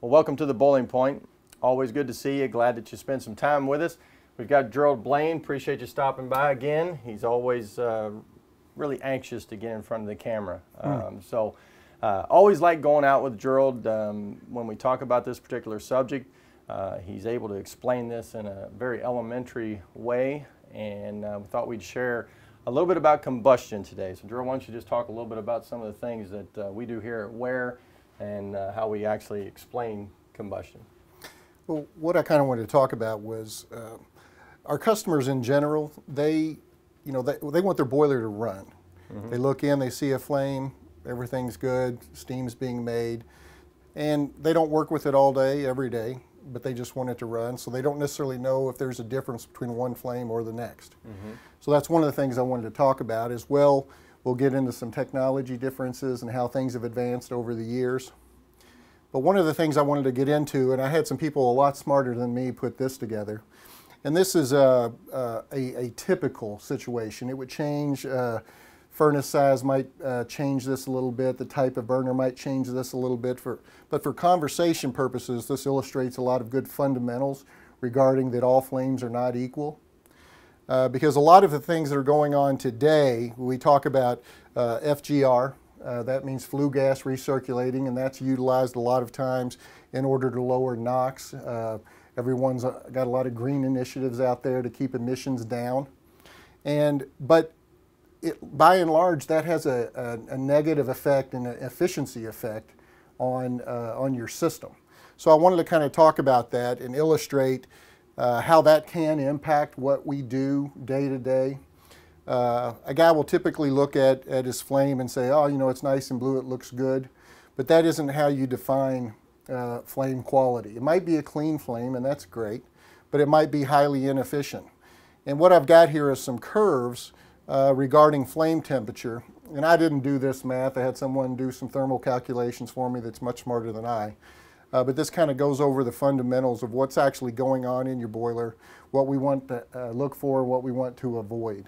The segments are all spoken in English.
Well, welcome to the Boiling Point. Always good to see you. Glad that you spent some time with us. We've got Gerald Blaine. Appreciate you stopping by again. He's always uh, really anxious to get in front of the camera. Mm. Um, so, uh, always like going out with Gerald um, when we talk about this particular subject. Uh, he's able to explain this in a very elementary way, and uh, we thought we'd share a little bit about combustion today. So, Gerald, why don't you just talk a little bit about some of the things that uh, we do here at WARE and uh, how we actually explain combustion? Well, what I kind of wanted to talk about was uh, our customers in general, they, you know, they, they want their boiler to run. Mm -hmm. They look in, they see a flame, everything's good, steam's being made, and they don't work with it all day, every day, but they just want it to run. So they don't necessarily know if there's a difference between one flame or the next. Mm -hmm. So that's one of the things I wanted to talk about as well. We'll get into some technology differences and how things have advanced over the years. But one of the things I wanted to get into, and I had some people a lot smarter than me put this together, and this is a, a, a typical situation. It would change, uh, furnace size might uh, change this a little bit, the type of burner might change this a little bit. For, but for conversation purposes, this illustrates a lot of good fundamentals regarding that all flames are not equal. Uh, because a lot of the things that are going on today, we talk about uh, FGR, uh, that means flue gas recirculating, and that's utilized a lot of times in order to lower NOx. Uh, Everyone's uh, got a lot of green initiatives out there to keep emissions down. And, but it, by and large, that has a, a, a, negative effect and an efficiency effect on, uh, on your system. So I wanted to kind of talk about that and illustrate uh, how that can impact what we do day to day. Uh, a guy will typically look at, at his flame and say, oh, you know, it's nice and blue, it looks good. But that isn't how you define uh, flame quality. It might be a clean flame, and that's great, but it might be highly inefficient. And what I've got here is some curves uh, regarding flame temperature. And I didn't do this math. I had someone do some thermal calculations for me that's much smarter than I. Uh, but this kind of goes over the fundamentals of what's actually going on in your boiler, what we want to uh, look for, what we want to avoid.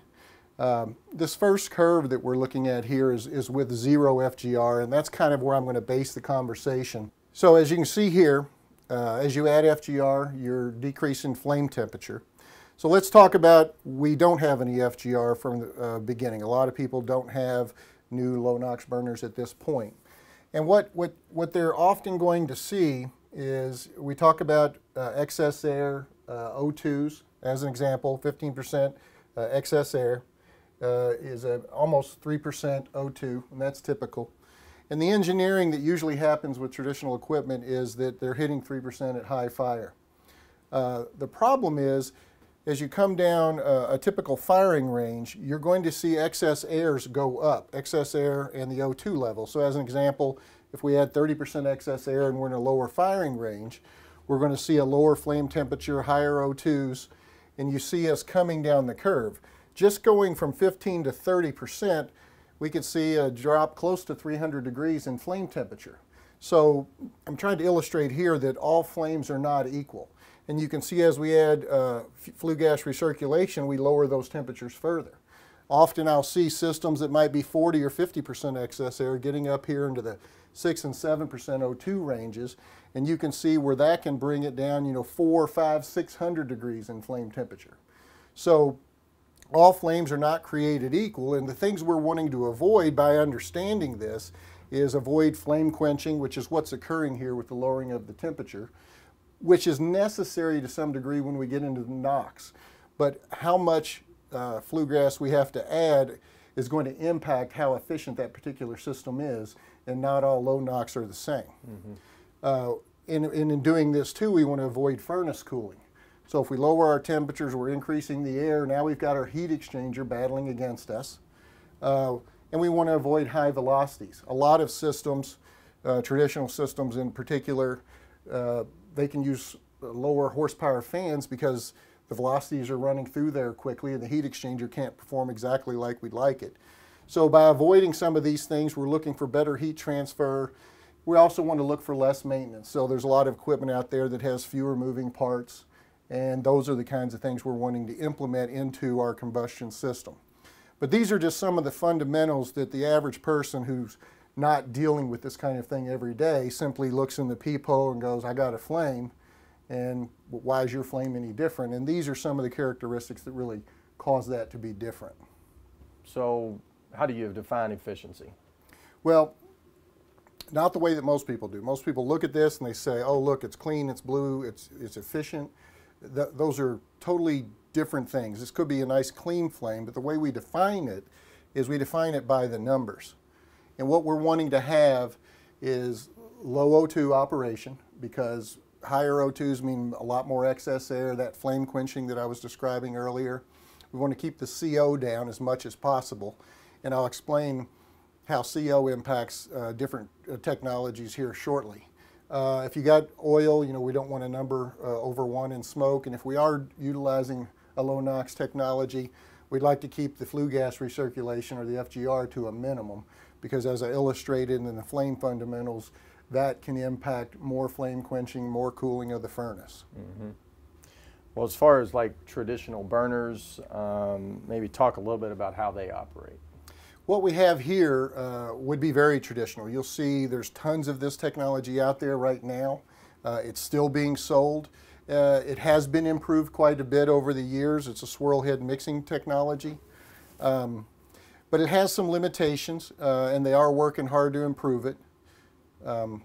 Um, this first curve that we're looking at here is, is with zero FGR, and that's kind of where I'm going to base the conversation. So as you can see here, uh, as you add FGR, you're decreasing flame temperature. So let's talk about, we don't have any FGR from the uh, beginning. A lot of people don't have new low NOx burners at this point. And what, what, what they're often going to see is, we talk about uh, excess air, uh, O2s, as an example, 15% uh, excess air uh, is a, almost 3% O2, and that's typical. And the engineering that usually happens with traditional equipment is that they're hitting 3% at high fire. Uh, the problem is, as you come down uh, a typical firing range, you're going to see excess airs go up, excess air and the O2 level. So as an example, if we had 30% excess air and we're in a lower firing range, we're going to see a lower flame temperature, higher O2s, and you see us coming down the curve. Just going from 15 to 30 percent we could see a drop close to 300 degrees in flame temperature. So I'm trying to illustrate here that all flames are not equal. And you can see as we add uh, flue gas recirculation, we lower those temperatures further. Often I'll see systems that might be 40 or 50% excess air getting up here into the 6 and 7% O2 ranges. And you can see where that can bring it down, you know, 4, 5, 600 degrees in flame temperature. So all flames are not created equal, and the things we're wanting to avoid by understanding this is avoid flame quenching, which is what's occurring here with the lowering of the temperature, which is necessary to some degree when we get into the NOx. But how much uh, flue gas we have to add is going to impact how efficient that particular system is, and not all low NOx are the same. Mm -hmm. uh, and, and in doing this too, we want to avoid furnace cooling. So if we lower our temperatures, we're increasing the air. Now we've got our heat exchanger battling against us. Uh, and we want to avoid high velocities. A lot of systems, uh, traditional systems in particular, uh, they can use lower horsepower fans because the velocities are running through there quickly and the heat exchanger can't perform exactly like we'd like it. So by avoiding some of these things, we're looking for better heat transfer. We also want to look for less maintenance. So there's a lot of equipment out there that has fewer moving parts. And those are the kinds of things we're wanting to implement into our combustion system. But these are just some of the fundamentals that the average person who's not dealing with this kind of thing every day simply looks in the peephole and goes, I got a flame, and why is your flame any different? And these are some of the characteristics that really cause that to be different. So, how do you define efficiency? Well, not the way that most people do. Most people look at this and they say, "Oh, look, it's clean, it's blue, it's it's efficient." Th those are totally different things. This could be a nice clean flame, but the way we define it is we define it by the numbers. And what we're wanting to have is low O2 operation because higher O2s mean a lot more excess air, that flame quenching that I was describing earlier. We want to keep the CO down as much as possible. And I'll explain how CO impacts uh, different uh, technologies here shortly. Uh, if you got oil, you know, we don't want a number uh, over one in smoke. And if we are utilizing a low NOx technology, we'd like to keep the flue gas recirculation or the FGR to a minimum because as I illustrated in the flame fundamentals, that can impact more flame quenching, more cooling of the furnace. Mm -hmm. Well, as far as like traditional burners, um, maybe talk a little bit about how they operate. What we have here uh, would be very traditional. You'll see there's tons of this technology out there right now. Uh, it's still being sold. Uh, it has been improved quite a bit over the years. It's a swirl head mixing technology. Um, but it has some limitations, uh, and they are working hard to improve it. Um,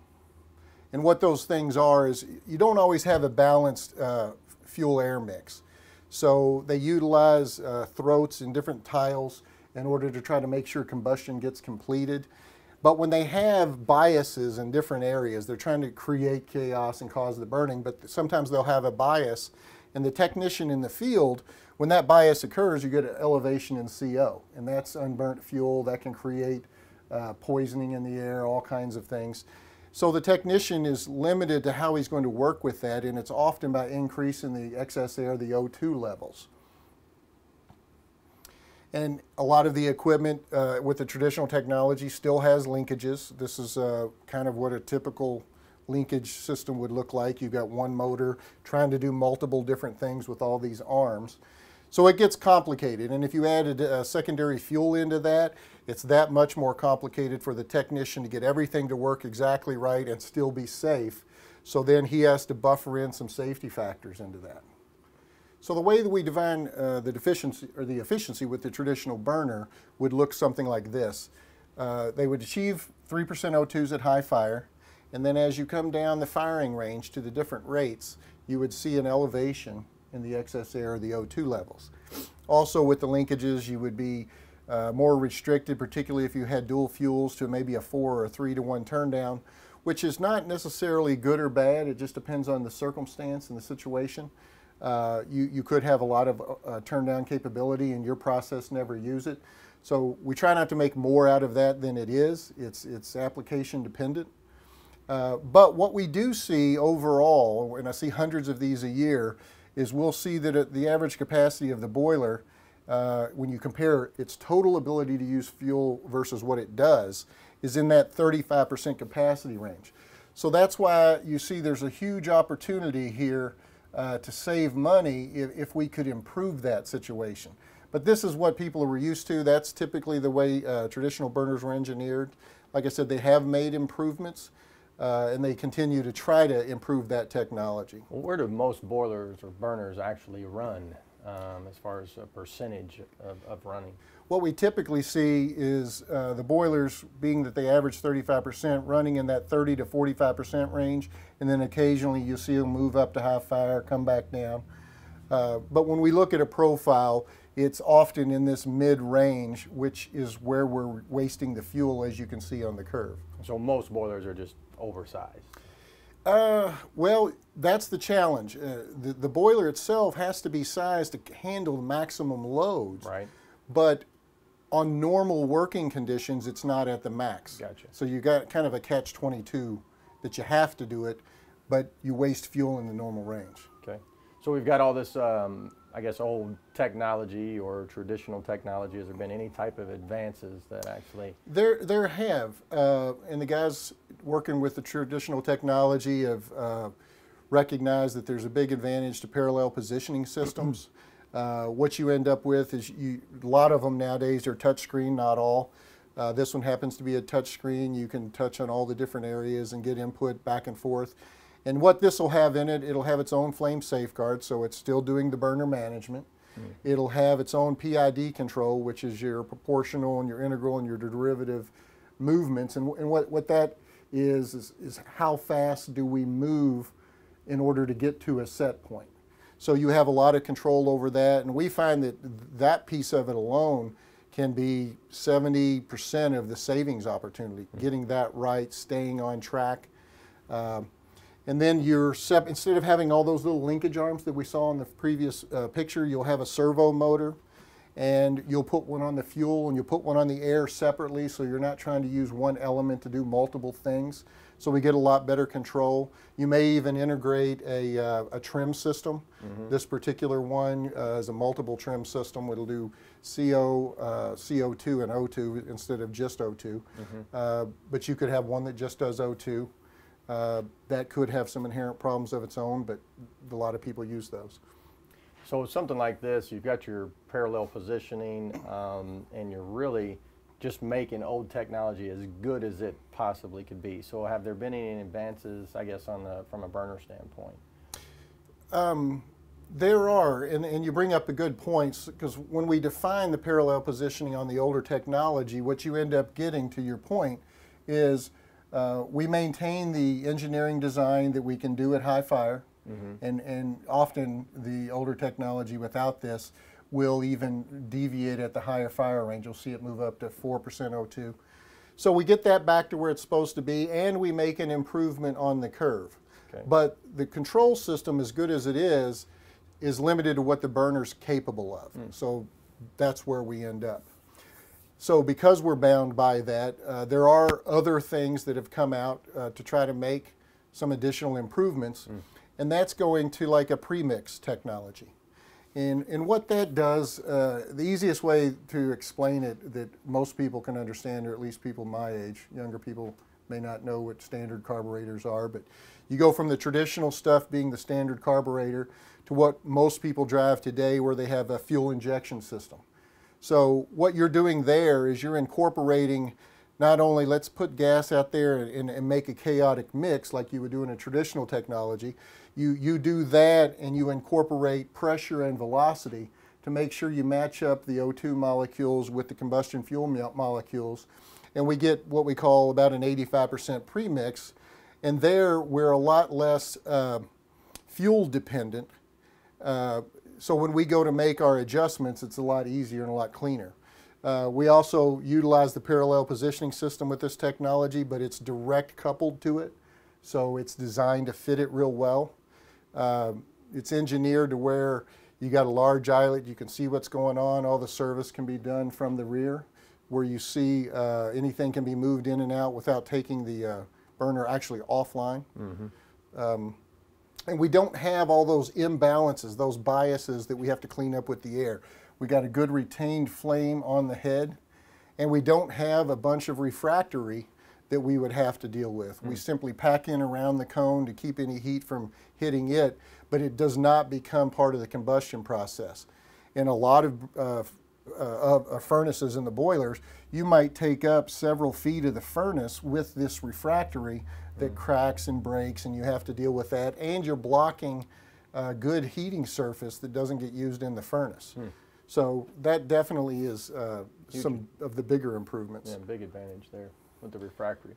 and what those things are is you don't always have a balanced uh, fuel air mix. So they utilize uh, throats and different tiles in order to try to make sure combustion gets completed. But when they have biases in different areas, they're trying to create chaos and cause the burning, but sometimes they'll have a bias. And the technician in the field, when that bias occurs, you get an elevation in CO, and that's unburnt fuel that can create uh, poisoning in the air, all kinds of things. So the technician is limited to how he's going to work with that, and it's often by increasing the excess air, the O2 levels. And a lot of the equipment uh, with the traditional technology still has linkages. This is uh, kind of what a typical linkage system would look like. You've got one motor trying to do multiple different things with all these arms. So it gets complicated. And if you added a secondary fuel into that, it's that much more complicated for the technician to get everything to work exactly right and still be safe. So then he has to buffer in some safety factors into that. So the way that we define uh, the deficiency or the efficiency with the traditional burner would look something like this. Uh, they would achieve 3% O2s at high fire, and then as you come down the firing range to the different rates, you would see an elevation in the excess air, or the O2 levels. Also with the linkages, you would be uh, more restricted, particularly if you had dual fuels to maybe a four or a three to one turn down, which is not necessarily good or bad. It just depends on the circumstance and the situation. Uh, you, you could have a lot of uh, turn down capability and your process never use it. So we try not to make more out of that than it is. It's, it's application dependent. Uh, but what we do see overall, and I see hundreds of these a year, is we'll see that the average capacity of the boiler, uh, when you compare its total ability to use fuel versus what it does, is in that 35% capacity range. So that's why you see there's a huge opportunity here uh, to save money if, if, we could improve that situation. But this is what people were used to. That's typically the way uh, traditional burners were engineered. Like I said, they have made improvements. Uh, and they continue to try to improve that technology. Well, where do most boilers or burners actually run um, as far as a percentage of, of, running? What we typically see is uh, the boilers, being that they average 35%, running in that 30 to 45% range, and then occasionally you see them move up to high fire, come back down. Uh, but when we look at a profile, it's often in this mid-range, which is where we're wasting the fuel, as you can see on the curve. So most boilers are just oversized? Uh, well, that's the challenge. Uh, the, the boiler itself has to be sized to handle the maximum loads. Right. But on normal working conditions, it's not at the max. Gotcha. So you got kind of a catch-22 that you have to do it, but you waste fuel in the normal range. Okay. So we've got all this um, I guess, old technology or traditional technology? Has there been any type of advances that actually? There, there have, uh, and the guys working with the traditional technology have uh, recognized that there's a big advantage to parallel positioning systems. uh, what you end up with is you, a lot of them nowadays are touchscreen, not all. Uh, this one happens to be a touch screen. You can touch on all the different areas and get input back and forth. And what this will have in it, it'll have its own flame safeguard, so it's still doing the burner management. Mm. It'll have its own PID control, which is your proportional and your integral and your derivative movements. And, and what, what that is, is, is how fast do we move in order to get to a set point. So you have a lot of control over that, and we find that that piece of it alone can be 70% of the savings opportunity, mm-hmm. getting that right, staying on track. Um, and then you're instead of having all those little linkage arms that we saw in the previous uh, picture, you'll have a servo motor and you'll put one on the fuel and you'll put one on the air separately so you're not trying to use one element to do multiple things so we get a lot better control. You may even integrate a, uh, a trim system. Mm-hmm. This particular one uh, is a multiple trim system. It'll do CO, uh, CO2 and O2 instead of just O2. Mm-hmm. Uh, but you could have one that just does O2. Uh, that could have some inherent problems of its own, but a lot of people use those. So something like this, you've got your parallel positioning, um, and you're really just making old technology as good as it possibly could be. So have there been any advances, I guess, on the from a burner standpoint? Um, there are, and, and you bring up a good points because when we define the parallel positioning on the older technology, what you end up getting, to your point, is uh, we maintain the engineering design that we can do at high fire, mm-hmm. and, and often the older technology without this will even deviate at the higher fire range. You'll see it move up to 4% O2. So we get that back to where it's supposed to be, and we make an improvement on the curve. Okay. But the control system, as good as it is, is limited to what the burner's capable of. Mm. So that's where we end up. So because we're bound by that, uh, there are other things that have come out uh, to try to make some additional improvements, mm. and that's going to like a premix technology. And, and what that does, uh, the easiest way to explain it that most people can understand, or at least people my age, younger people may not know what standard carburetors are, but you go from the traditional stuff being the standard carburetor to what most people drive today where they have a fuel injection system. So what you're doing there is you're incorporating not only let's put gas out there and, and, make a chaotic mix like you would do in a traditional technology, you, you do that and you incorporate pressure and velocity to make sure you match up the O2 molecules with the combustion fuel molecules. And we get what we call about an 85% premix. And there we're a lot less uh, fuel dependent. Uh, so when we go to make our adjustments, it's a lot easier and a lot cleaner. Uh, we also utilize the parallel positioning system with this technology, but it's direct coupled to it. So it's designed to fit it real well. Um, it's engineered to where you got a large eyelet, you can see what's going on, all the service can be done from the rear, where you see uh, anything can be moved in and out without taking the uh, burner actually offline. Mm-hmm. Um, and we don't have all those imbalances, those biases that we have to clean up with the air. We got a good retained flame on the head, and we don't have a bunch of refractory that we would have to deal with. Mm. We simply pack in around the cone to keep any heat from hitting it, but it does not become part of the combustion process. In a lot of uh, uh, uh, furnaces and the boilers, you might take up several feet of the furnace with this refractory that mm. cracks and breaks, and you have to deal with that. And you're blocking a good heating surface that doesn't get used in the furnace. Mm. So that definitely is uh, some of the bigger improvements. Yeah, big advantage there with the refractory.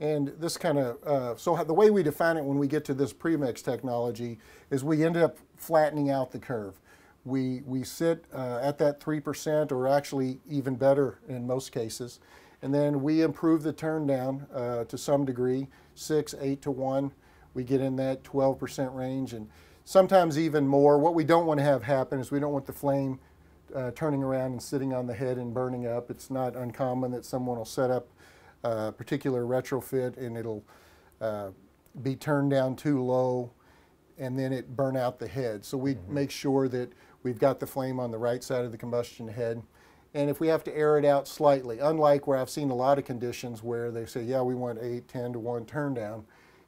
And this kind of, uh, so the way we define it when we get to this premix technology is we end up flattening out the curve. We, we sit uh, at that 3% or actually even better in most cases. And then we improve the turn down uh, to some degree, 6, 8 to 1. We get in that 12% range and sometimes even more. What we don't want to have happen is we don't want the flame uh, turning around and sitting on the head and burning up. It's not uncommon that someone will set up a particular retrofit and it'll uh, be turned down too low and then it burn out the head. So we mm-hmm. make sure that we've got the flame on the right side of the combustion head. And if we have to air it out slightly, unlike where I've seen a lot of conditions where they say, yeah, we want 8, 10 to 1 turn down,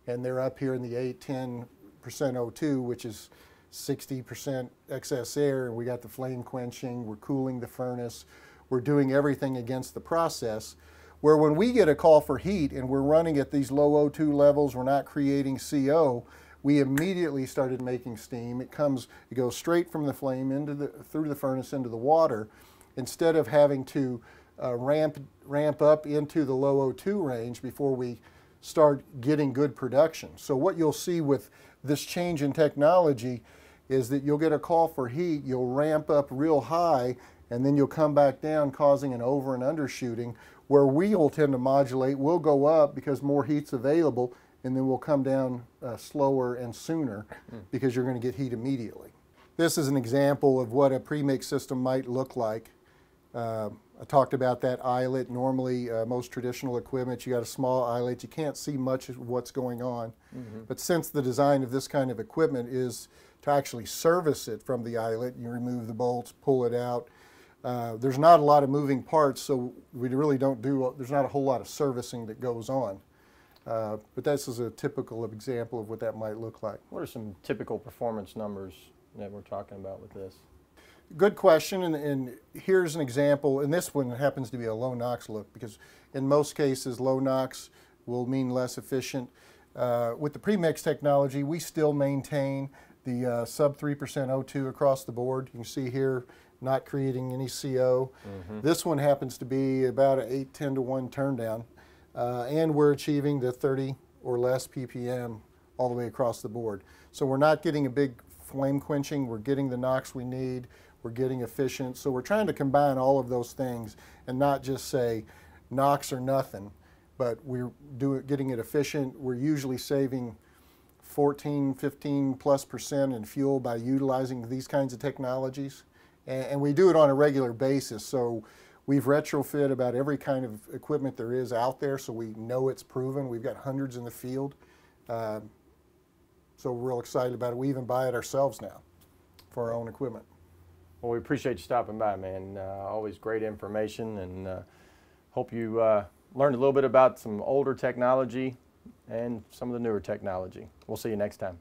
and they're up here in the 8, 10% O2, which is 60% excess air, and we got the flame quenching, we're cooling the furnace, we're doing everything against the process. Where when we get a call for heat and we're running at these low O2 levels, we're not creating CO, we immediately started making steam. It comes, it goes straight from the flame into the, through the furnace into the water, instead of having to uh, ramp, ramp up into the low O2 range before we start getting good production. So what you'll see with this change in technology is that you'll get a call for heat, you'll ramp up real high, and then you'll come back down causing an over and undershooting where we will tend to modulate, we'll go up because more heat's available, and then we'll come down uh, slower and sooner because you're going to get heat immediately. This is an example of what a premix system might look like. Uh, I talked about that eyelet. Normally, uh, most traditional equipment, you got a small eyelet. You can't see much of what's going on. But since the design of this kind of equipment is to actually service it from the eyelet, you remove the bolts, pull it out. Uh, there's not a lot of moving parts, so we really don't do, there's not a whole lot of servicing that goes on. Uh, but this is a typical example of what that might look like. What are some typical performance numbers that we're talking about with this? Good question, and, and here's an example, and this one happens to be a low NOx look because in most cases, low NOx will mean less efficient. Uh, with the premix technology, we still maintain the uh, sub 3% O2 across the board. You can see here, not creating any CO. This one happens to be about an 8, 10 to 1 turn down, uh, and we're achieving the 30 or less ppm all the way across the board. So we're not getting a big flame quenching, we're getting the NOx we need, we're getting efficient. So we're trying to combine all of those things and not just say NOx or nothing, but we're do, getting it efficient. We're usually saving 14, 15 plus percent in fuel by utilizing these kinds of technologies. And, and we do it on a regular basis. So we've retrofit about every kind of equipment there is out there so we know it's proven. We've got hundreds in the field. Uh, so we're real excited about it. We even buy it ourselves now for our own equipment. Well, we appreciate you stopping by, man. Uh, always great information, and uh, hope you uh, learned a little bit about some older technology and some of the newer technology. We'll see you next time.